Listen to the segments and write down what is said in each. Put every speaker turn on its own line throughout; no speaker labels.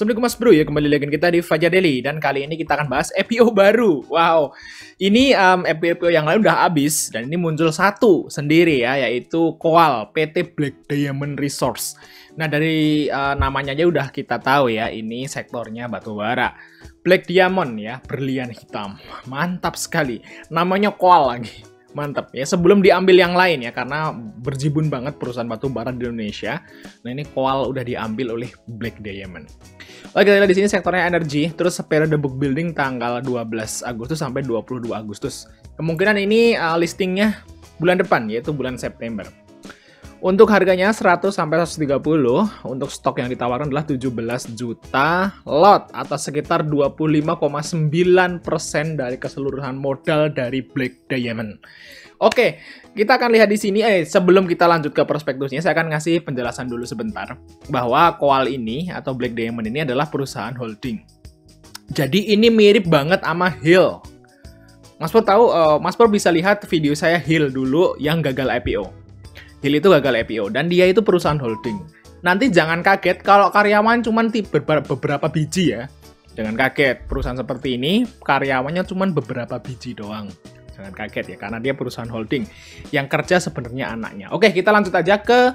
Assalamualaikum Mas Bro ya kembali lagi kita di Fajar Daily dan kali ini kita akan bahas EPO baru. Wow, ini um, EPO yang lain udah habis dan ini muncul satu sendiri ya yaitu Koal PT Black Diamond Resource. Nah dari uh, namanya aja udah kita tahu ya ini sektornya batu bara. Black Diamond ya berlian hitam, mantap sekali. Namanya Koal lagi. Mantap ya. Sebelum diambil yang lain ya karena berjibun banget perusahaan batu bara di Indonesia. Nah, ini Koal udah diambil oleh Black Diamond. Oke, kita lihat di sini sektornya energi, terus periode book building tanggal 12 Agustus sampai 22 Agustus. Kemungkinan ini uh, listingnya bulan depan yaitu bulan September. Untuk harganya 100 sampai 130, untuk stok yang ditawarkan adalah 17 juta lot atau sekitar 25,9% dari keseluruhan modal dari Black Diamond. Oke, kita akan lihat di sini eh sebelum kita lanjut ke prospektusnya saya akan ngasih penjelasan dulu sebentar bahwa Koal ini atau Black Diamond ini adalah perusahaan holding. Jadi ini mirip banget sama Hill. Mas Pur tahu, uh, Mas Pur bisa lihat video saya Hill dulu yang gagal IPO. Hill itu gagal IPO dan dia itu perusahaan holding. Nanti jangan kaget kalau karyawan cuma beberapa biji ya. Jangan kaget, perusahaan seperti ini karyawannya cuma beberapa biji doang. Jangan kaget ya, karena dia perusahaan holding yang kerja sebenarnya anaknya. Oke, kita lanjut aja ke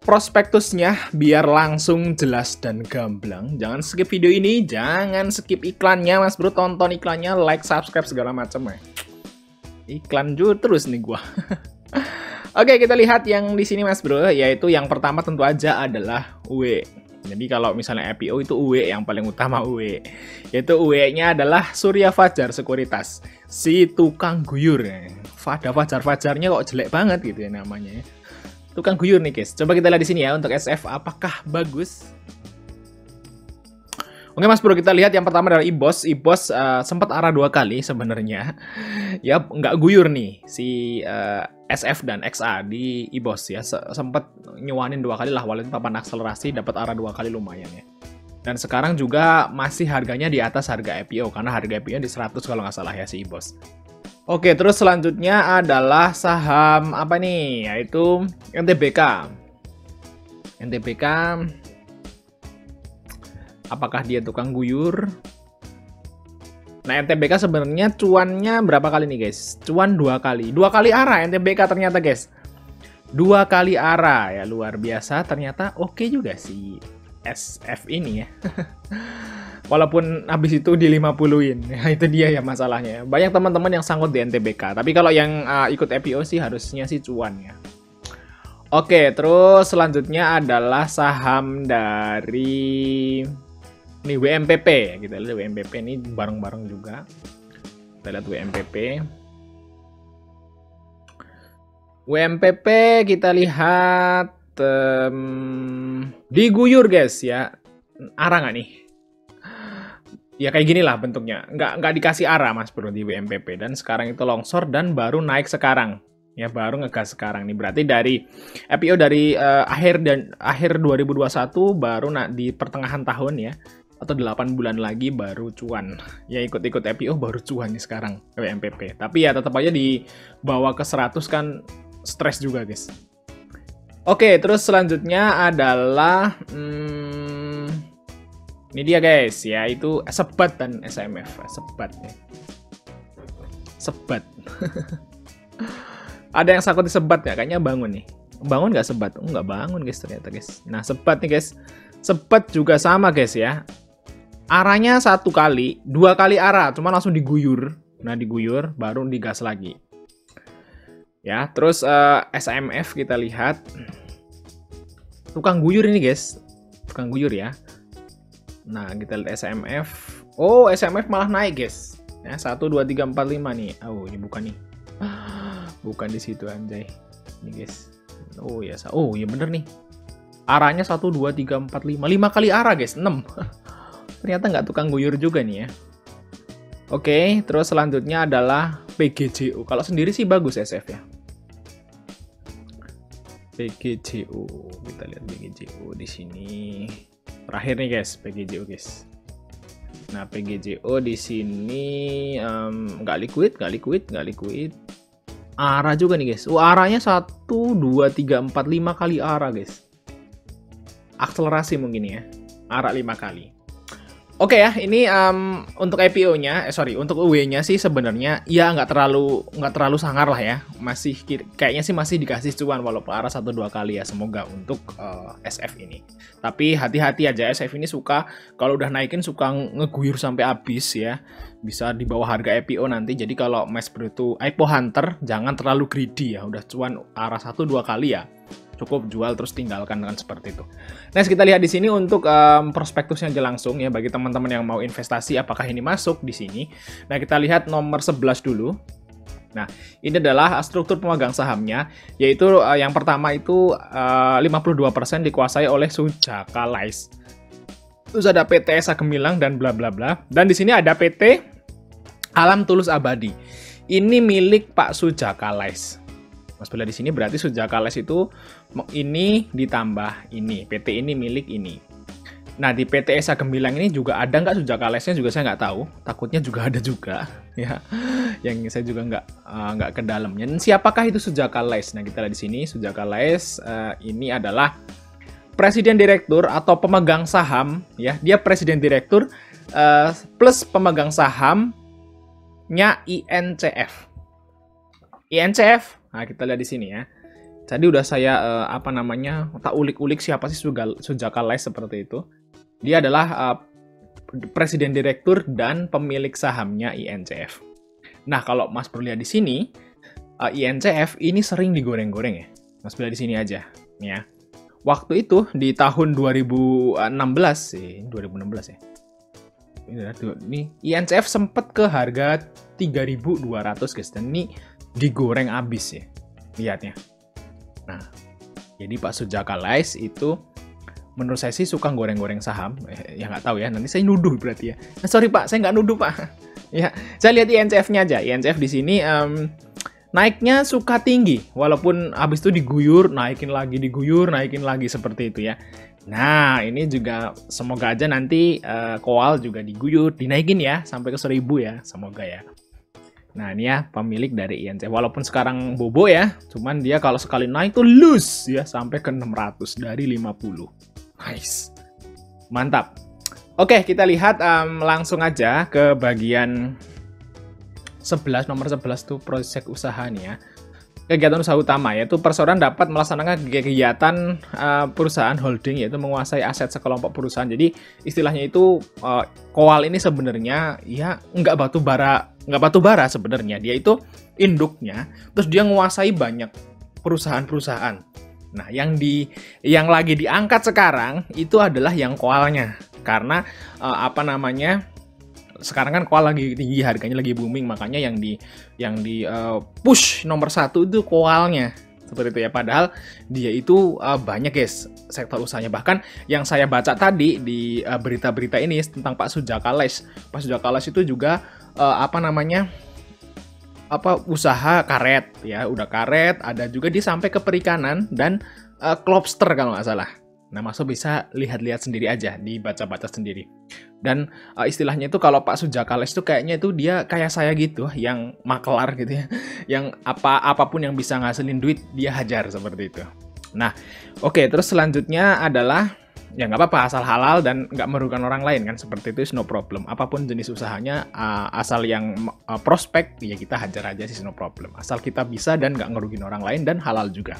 prospektusnya biar langsung jelas dan gamblang. Jangan skip video ini, jangan skip iklannya, Mas Bro. Tonton iklannya, like, subscribe segala macam ya. Iklan juga terus nih gua. Oke, kita lihat yang di sini Mas Bro, yaitu yang pertama tentu aja adalah UE. Jadi kalau misalnya IPO itu UE yang paling utama UE. Yaitu UE-nya adalah Surya Fajar Sekuritas. Si tukang guyur. Fada Fajar-Fajarnya kok jelek banget gitu ya namanya. Tukang guyur nih guys. Coba kita lihat di sini ya untuk SF apakah bagus? Oke Mas Bro, kita lihat yang pertama adalah Ibos. Ibos uh, sempat arah dua kali sebenarnya. ya nggak guyur nih si uh, eh, SF dan XA di Ibos ya. sempat nyuanin dua kali lah walaupun papan akselerasi dapat arah dua kali lumayan ya. Dan sekarang juga masih harganya di atas harga IPO karena harga IPO di 100 kalau nggak salah ya si Ibos. Oke, terus selanjutnya adalah saham apa nih? Yaitu NTBK. NTBK apakah dia tukang guyur Nah NTBK sebenarnya cuannya berapa kali nih guys? Cuan dua kali, dua kali arah NTBK ternyata guys. Dua kali arah ya luar biasa. Ternyata oke okay juga si SF ini ya. Walaupun habis itu di 50-in. Ya, itu dia ya masalahnya. Banyak teman-teman yang sangkut di NTBK. Tapi kalau yang uh, ikut EPO sih harusnya sih cuan ya. Oke, terus selanjutnya adalah saham dari ini WMPP kita lihat WMPP ini bareng-bareng juga. Kita lihat WMPP WMPP kita lihat um, diguyur guys ya. Arah nggak nih? Ya kayak gini lah bentuknya. Nggak nggak dikasih arah mas bro di WMPP dan sekarang itu longsor dan baru naik sekarang. Ya baru ngegas sekarang nih. Berarti dari IPO dari uh, akhir dan akhir 2021 baru nak di pertengahan tahun ya atau 8 bulan lagi baru cuan. Ya ikut-ikut IPO baru cuan nih sekarang WMPP. Tapi ya tetap aja di bawah ke 100 kan stres juga guys. Oke, terus selanjutnya adalah hmm, ini dia guys, ya itu sebat dan SMF, sebat ya. Sebat. Ada yang sakit di sebat ya? Kayaknya bangun nih. Bangun nggak sebat? Nggak bangun guys ternyata guys. Nah sebat nih guys. Sebat juga sama guys ya arahnya satu kali, dua kali arah, cuma langsung diguyur. Nah, diguyur baru digas lagi. Ya, terus uh, eh, SMF kita lihat. Tukang guyur ini, guys. Tukang guyur ya. Nah, kita lihat SMF. Oh, SMF malah naik, guys. Ya, 1 2 3 4 5 nih. Oh, ini bukan nih. Bukan di situ anjay. Ini, guys. Oh, ya. Oh, iya bener nih. Arahnya 1 2 3 4 5. 5 kali arah, guys. 6. Ternyata nggak tukang guyur juga nih ya. Oke, terus selanjutnya adalah PGJU. Kalau sendiri sih bagus SF ya. PGJU. Kita lihat PGJU di sini. Terakhir nih guys, PGJU guys. Nah, PGJU di sini nggak um, liquid, nggak liquid, nggak liquid. Arah juga nih guys. Oh, arahnya 1, 2, 3, 4, 5 kali arah guys. Akselerasi mungkin ya. arak lima kali. Oke ya, ini um, untuk IPO-nya, eh sorry, untuk UW-nya sih sebenarnya ya nggak terlalu nggak terlalu sangar lah ya, masih kayaknya sih masih dikasih cuan walaupun arah satu dua kali ya, semoga untuk uh, eh, SF ini. Tapi hati-hati aja, SF ini suka kalau udah naikin suka ngeguyur sampai habis ya, bisa di bawah harga IPO nanti. Jadi kalau Mas Bro itu IPO Hunter jangan terlalu greedy ya, udah cuan arah satu dua kali ya cukup jual terus tinggalkan dengan seperti itu. Nah, kita lihat di sini untuk um, prospektusnya aja langsung ya bagi teman-teman yang mau investasi apakah ini masuk di sini. Nah, kita lihat nomor 11 dulu. Nah, ini adalah struktur pemegang sahamnya, yaitu uh, yang pertama itu uh, 52% dikuasai oleh Sujaka Lais. Terus ada PT Esa Gemilang dan bla bla bla. Dan di sini ada PT Alam Tulus Abadi. Ini milik Pak Sujaka Lais. Mas Bela di sini berarti Sujaka Les itu ini ditambah ini, PT ini milik ini. Nah di PT Esa Gemilang ini juga ada nggak Sujaka Lesnya juga saya nggak tahu. Takutnya juga ada juga ya. Yang saya juga nggak uh, ke dalamnya. Siapakah itu Sujaka Les? Nah kita lihat di sini Sujaka Les uh, ini adalah presiden direktur atau pemegang saham ya. Dia presiden direktur uh, plus pemegang sahamnya INCF. INCF Nah, kita lihat di sini ya. Tadi udah saya uh, apa namanya tak ulik-ulik siapa sih Sujaka Les seperti itu. Dia adalah uh, presiden direktur dan pemilik sahamnya INCF. Nah, kalau Mas Bro lihat di sini, uh, eh, INCF ini sering digoreng-goreng ya. Mas Bro lihat di sini aja, ya. Waktu itu di tahun 2016 sih, 2016 ya. Ini INCF sempat ke harga 3.200 guys dan ini digoreng abis ya lihatnya. Nah, jadi Pak Sujaka Lais itu menurut saya sih suka goreng-goreng saham. Eh, ya nggak tahu ya, nanti saya nuduh berarti ya. Nah, sorry Pak, saya nggak nuduh Pak. ya, saya lihat INCF-nya aja. INCF di sini um, naiknya suka tinggi, walaupun habis itu diguyur, naikin lagi, diguyur, naikin lagi seperti itu ya. Nah, ini juga semoga aja nanti uh, koal juga diguyur, dinaikin ya sampai ke 1000 ya, semoga ya. Nah ini ya pemilik dari INC. Walaupun sekarang bobo ya, cuman dia kalau sekali naik tuh loose ya sampai ke 600 dari 50. Nice. Mantap. Oke, kita lihat um, langsung aja ke bagian 11 nomor 11 tuh proyek usaha nih ya kegiatan usaha utama yaitu perseroan dapat melaksanakan kegiatan uh, perusahaan holding yaitu menguasai aset sekelompok perusahaan. Jadi istilahnya itu uh, Koal ini sebenarnya ya nggak batu bara nggak batu bara sebenarnya dia itu induknya terus dia menguasai banyak perusahaan-perusahaan. Nah, yang di yang lagi diangkat sekarang itu adalah yang koalnya karena uh, apa namanya sekarang kan koal lagi tinggi harganya lagi booming makanya yang di yang di uh, push nomor satu itu koalnya. Seperti itu ya padahal dia itu uh, banyak guys sektor usahanya. Bahkan yang saya baca tadi di berita berita-berita ini tentang Pak Sujaka Les Pak Sujaka Les itu juga uh, apa namanya apa usaha karet. Ya udah karet ada juga dia sampai ke perikanan dan uh, lobster kalau nggak salah Nah, masuk bisa lihat-lihat sendiri aja, dibaca-baca sendiri. Dan uh, istilahnya itu kalau Pak Sujakales itu kayaknya itu dia kayak saya gitu, yang makelar gitu ya, yang apa apa pun yang bisa ngasilin duit dia hajar seperti itu. Nah, oke, okay, terus selanjutnya adalah ya nggak apa-apa asal halal dan nggak merugikan orang lain kan seperti itu is no problem apa pun jenis usahanya uh, asal yang uh, prospek ya kita hajar aja sih no problem asal kita bisa dan nggak ngerugiin orang lain dan halal juga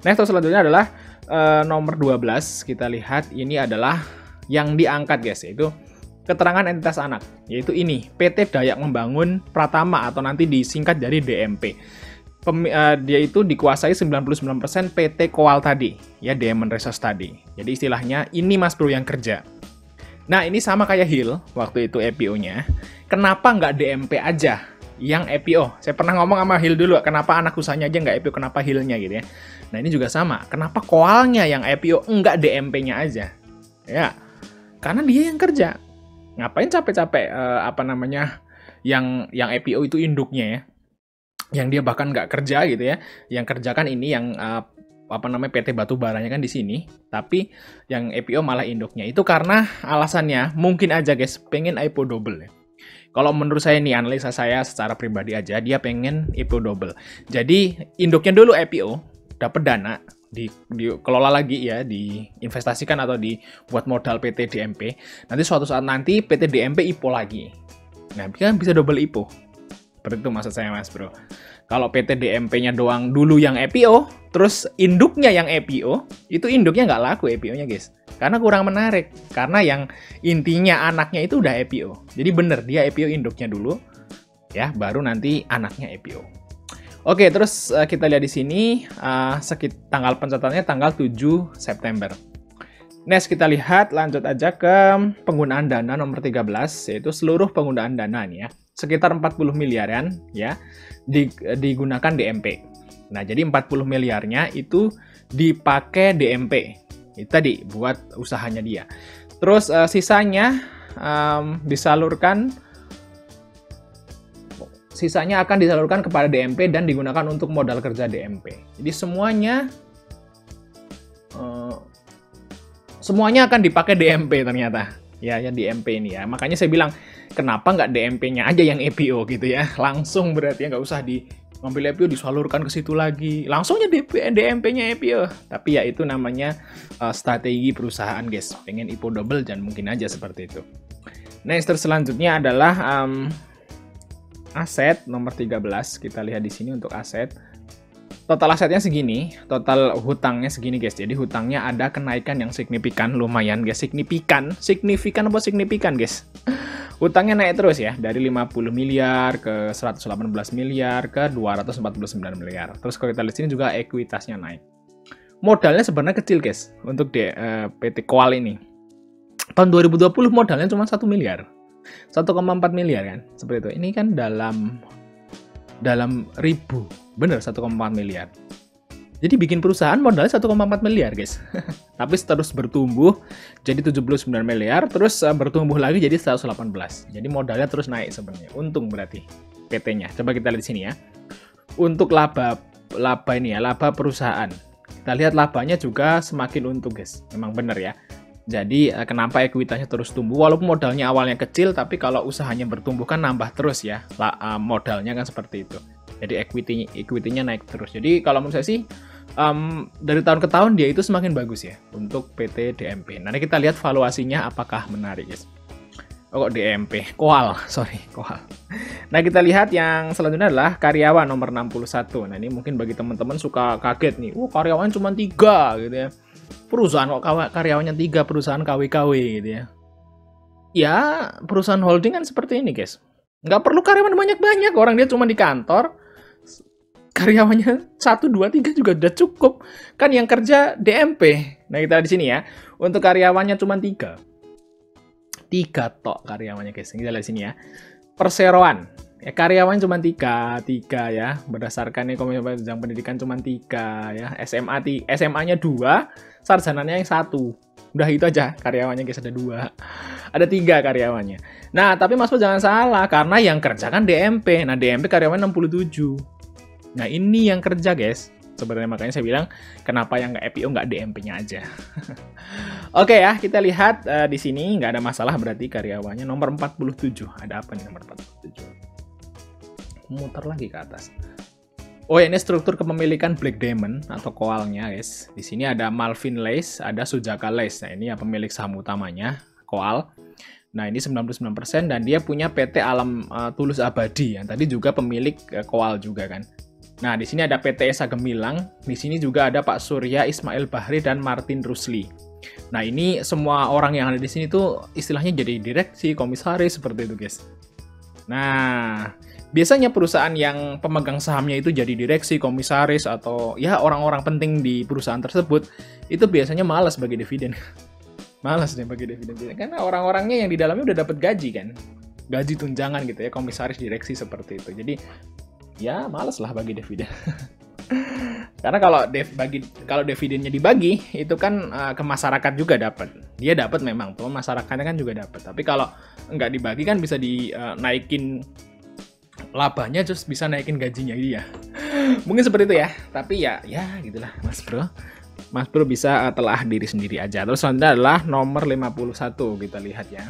next selanjutnya adalah uh, nomor 12 kita lihat ini adalah yang diangkat guys yaitu keterangan entitas anak yaitu ini PT Dayak Membangun Pratama atau nanti disingkat dari DMP. Pem, uh, dia itu dikuasai 99% PT Koal tadi, ya Diamond Resource tadi. Jadi istilahnya ini Mas Bro yang kerja. Nah ini sama kayak Hill waktu itu EPO-nya. Kenapa nggak DMP aja yang EPO? Saya pernah ngomong sama Hill dulu, kenapa anak usahanya aja nggak EPO, kenapa Hill-nya gitu ya. Nah ini juga sama. Kenapa koalnya yang IPO enggak DMP-nya aja? Ya, karena dia yang kerja. Ngapain capek-capek uh, apa namanya yang yang IPO itu induknya ya? Yang dia bahkan nggak kerja gitu ya? Yang kerjakan ini yang uh, apa namanya PT Batu Baranya kan di sini, tapi yang IPO malah induknya. Itu karena alasannya mungkin aja guys pengen IPO double ya. Kalau menurut saya nih analisa saya secara pribadi aja dia pengen IPO double. Jadi induknya dulu IPO, dapat dana, di dikelola lagi ya, diinvestasikan atau dibuat modal PT DMP. Nanti suatu saat nanti PT DMP IPO lagi. Nah, kan bisa double IPO. Seperti itu maksud saya Mas Bro. Kalau PT DMP-nya doang dulu yang IPO, terus induknya yang IPO, itu induknya nggak laku IPO-nya guys. Karena kurang menarik. Karena yang intinya anaknya itu udah IPO. Jadi bener, dia IPO induknya dulu, ya, baru nanti anaknya IPO. Oke, terus uh, kita lihat di sini uh, sekit tanggal pencatatannya tanggal 7 September. Next kita lihat lanjut aja ke penggunaan dana nomor 13 yaitu seluruh penggunaan dana nih ya. Sekitar 40 miliaran ya digunakan DMP. Nah, jadi 40 miliarnya itu dipakai DMP. Itu tadi buat usahanya dia. Terus uh, sisanya um, disalurkan sisanya akan disalurkan kepada DMP dan digunakan untuk modal kerja DMP. Jadi semuanya uh, semuanya akan dipakai DMP ternyata. Ya, ya DMP ini ya. Makanya saya bilang kenapa nggak DMP-nya aja yang EPO gitu ya. Langsung berarti ya nggak usah di ngambil EPO disalurkan ke situ lagi. Langsungnya DMP-nya EPO. Tapi ya itu namanya uh, strategi perusahaan guys. Pengen IPO double dan mungkin aja seperti itu. Next selanjutnya adalah um, aset nomor 13 kita lihat di sini untuk aset total asetnya segini total hutangnya segini guys. Jadi hutangnya ada kenaikan yang signifikan lumayan guys. Signifikan signifikan apa signifikan guys? Hutangnya naik terus ya dari 50 miliar ke 118 miliar ke 249 miliar. Terus kalau kita lihat sini juga ekuitasnya naik. Modalnya sebenarnya kecil guys untuk di, uh, PT Koal ini. Tahun 2020 modalnya cuma 1 miliar. 1,4 miliar kan? Seperti itu. Ini kan dalam dalam ribu bener 1,4 miliar. Jadi bikin perusahaan modalnya 1,4 miliar guys. Tapi terus bertumbuh jadi 79 miliar terus uh, bertumbuh lagi jadi 118 jadi modalnya terus naik sebenarnya. Untung berarti PT-nya coba kita lihat di sini ya. Untuk laba laba ini ya laba perusahaan. Kita lihat labanya juga semakin untung guys. Memang bener ya. Jadi eh, kenapa ekuitasnya terus tumbuh? Walaupun modalnya awalnya kecil tapi kalau usahanya bertumbuh kan nambah terus ya. Eh, modalnya kan seperti itu. Jadi equity equity-nya naik terus. Jadi kalau menurut saya sih um, dari tahun ke tahun dia itu semakin bagus ya untuk PT DMP. Nanti kita lihat valuasinya apakah menarik guys. Oh kok DMP, Koal, sorry Koal. Nah kita lihat yang selanjutnya adalah karyawan nomor 61. Nah ini mungkin bagi teman-teman suka kaget nih, oh karyawan cuma tiga gitu ya perusahaan kok karyawannya tiga perusahaan KW-KW gitu ya. Ya, perusahaan holding kan seperti ini, guys. Nggak perlu karyawan banyak-banyak, orang dia cuma di kantor, karyawannya satu dua tiga juga udah cukup. Kan yang kerja DMP. Nah, kita di sini ya. Untuk karyawannya cuma tiga tiga tok karyawannya, guys. Kita lihat sini ya. Perseroan. Ya, karyawan cuma tiga, tiga ya. Berdasarkan nih komisi pendidikan cuma tiga ya. SMA SMA-nya dua, sarjananya yang satu. Udah itu aja karyawannya guys ada dua. Ada tiga karyawannya. Nah tapi Mas jangan salah karena yang kerja kan DMP. Nah DMP karyawan 67. Nah ini yang kerja guys. Sebenarnya makanya saya bilang kenapa yang nggak EPO nggak DMP-nya aja. Oke ya kita lihat uh, di sini nggak ada masalah berarti karyawannya nomor 47. Ada apa nih nomor 47? Muter lagi ke atas. Oh ini struktur kepemilikan Black Diamond atau koalnya guys. Di sini ada Malvin Lace, ada Sujaka Lace. Nah ini ya pemilik saham utamanya, koal. Nah ini 99% dan dia punya PT Alam uh, Tulus Abadi yang tadi juga pemilik uh, koal juga kan. Nah di sini ada PT Esa Gemilang, di sini juga ada Pak Surya Ismail Bahri dan Martin Rusli. Nah ini semua orang yang ada di sini tuh istilahnya jadi direksi, komisaris seperti itu guys. Nah biasanya perusahaan yang pemegang sahamnya itu jadi direksi, komisaris atau ya orang-orang penting di perusahaan tersebut itu biasanya malas bagi dividen. malas deh bagi dividen karena orang-orangnya yang di dalamnya udah dapat gaji kan. Gaji tunjangan gitu ya, komisaris direksi seperti itu. Jadi ya malas lah bagi dividen. Karena kalau dev bagi kalau dividennya dibagi itu kan uh, ke masyarakat juga dapat. Dia dapat memang, masyarakatnya kan juga dapat. Tapi kalau nggak dibagi kan bisa dinaikin uh, labanya terus bisa naikin gajinya dia. Mungkin seperti itu ya. Tapi ya ya gitulah Mas Bro. Mas Bro bisa uh, telah diri sendiri aja. Terus selanjutnya adalah nomor 51 kita lihat ya.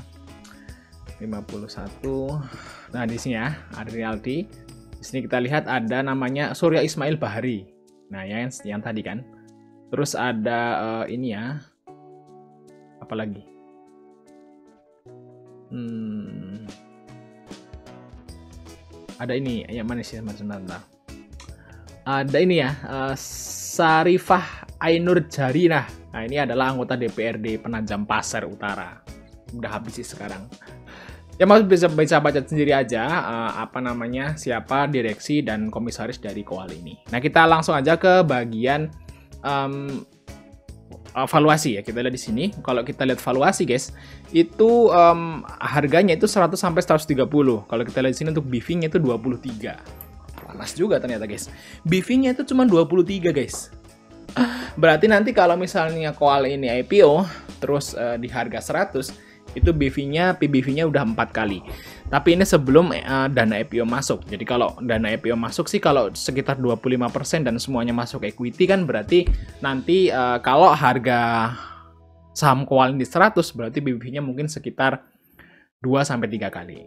51. Nah, di sini ya, ada Rialdi. Di sini kita lihat ada namanya Surya Ismail Bahari. Nah, yang yang tadi kan. Terus ada uh, ini ya. Apalagi? Hmm. Ada ini, ya mana sih sebentar. Ada ini ya, uh, Sarifah Ainur Jarinah. Nah, ini adalah anggota DPRD Penajam Pasar Utara. Udah habis sih sekarang ya mas bisa bisa baca sendiri aja uh, apa namanya siapa direksi dan komisaris dari Koal ini. Nah kita langsung aja ke bagian um, valuasi ya kita lihat di sini. Kalau kita lihat valuasi guys, itu um, harganya itu 100 sampai 130. Kalau kita lihat di sini untuk BV-nya itu 23. Panas juga ternyata guys. BV-nya itu cuma 23 guys. Berarti nanti kalau misalnya Koal ini IPO terus uh, di harga 100 itu BV-nya PBV-nya udah empat kali. Tapi ini sebelum uh, dana IPO masuk. Jadi kalau dana IPO masuk sih kalau sekitar 25% dan semuanya masuk equity kan berarti nanti uh, kalau harga saham Koalin di 100 berarti BBV-nya mungkin sekitar 2 sampai 3 kali.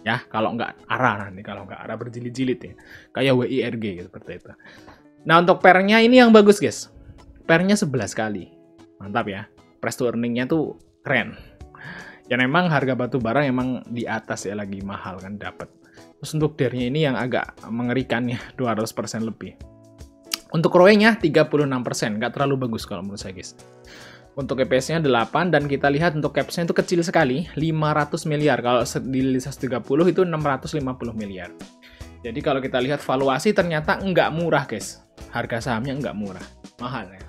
Ya, kalau nggak arah nanti kalau nggak arah berjilid-jilid ya. Kayak WIRG gitu, seperti itu. Nah, untuk pernya ini yang bagus, guys. Pernya 11 kali. Mantap ya. Price to earning-nya tuh keren ya memang harga batu bara emang di atas ya lagi mahal kan dapat. Terus untuk dernya ini yang agak mengerikan ya 200% lebih. Untuk ROE-nya 36%, nggak terlalu bagus kalau menurut saya guys. Untuk EPS-nya 8 dan kita lihat untuk caps-nya itu kecil sekali, 500 miliar. Kalau di lisas 30 itu 650 miliar. Jadi kalau kita lihat valuasi ternyata nggak murah guys. Harga sahamnya nggak murah, mahal ya.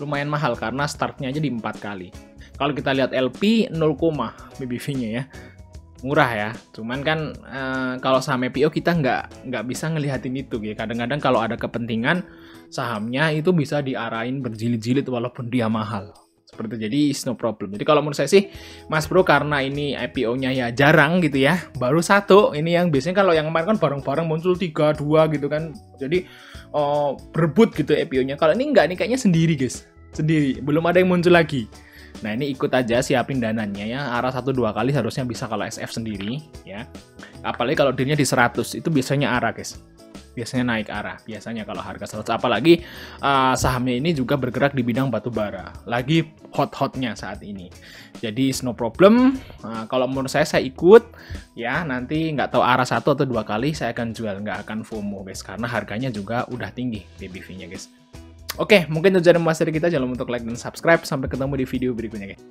Lumayan mahal karena startnya aja di 4 kali. Kalau kita lihat LP 0, BBV-nya ya murah ya. Cuman kan e, kalau saham IPO kita nggak nggak bisa ngelihatin itu ya. Kadang-kadang kalau ada kepentingan sahamnya itu bisa diarahin berjilid-jilid walaupun dia mahal. Seperti. Jadi no problem. Jadi kalau menurut saya sih Mas Bro karena ini IPO-nya ya jarang gitu ya. Baru satu. Ini yang biasanya kalau yang kemarin kan bareng-bareng muncul tiga dua gitu kan. Jadi oh, berebut gitu IPO-nya. Kalau ini nggak nih kayaknya sendiri guys. Sendiri. Belum ada yang muncul lagi. Nah ini ikut aja siapin dananya ya, arah satu dua kali harusnya bisa kalau SF sendiri ya. Apalagi kalau dirinya di 100 itu biasanya arah guys. Biasanya naik arah, biasanya kalau harga 100. Apalagi uh, sahamnya ini juga bergerak di bidang batu bara. Lagi hot-hotnya saat ini. Jadi no problem. Uh, kalau menurut saya saya ikut ya nanti nggak tahu arah satu atau dua kali saya akan jual nggak akan FOMO guys karena harganya juga udah tinggi PBV-nya guys. Oke, mungkin itu jadi kita. Jangan lupa untuk like dan subscribe. Sampai ketemu di video berikutnya, guys.